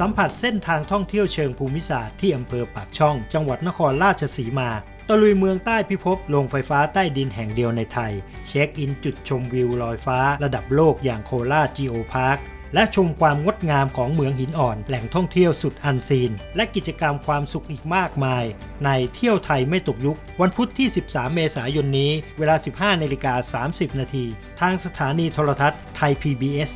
สัมผัสเส้นทางท่องเที่ยวเชิงภูมิศาสตร์ที่อำเภอปากช่อง จังหวัดนครราชสีมา ตะลุยเมืองใต้พิภพโรงไฟฟ้าใต้ดินแห่งเดียวในไทย check in จุดชมวิวลอยฟ้าระดับโลกอย่างโคราช Geopark และชมความงดงามของเมืองหินอ่อน แหล่งท่องเที่ยวสุด unseen และกิจกรรมความสุขอีกมากมาย ในเที่ยวไทยไม่ตกยุค วันพุธที่ 13 เมษายนนี้ เวลา 15นาฬิกา30 นาที ทางสถานีโทรทัศน์ไทย PBS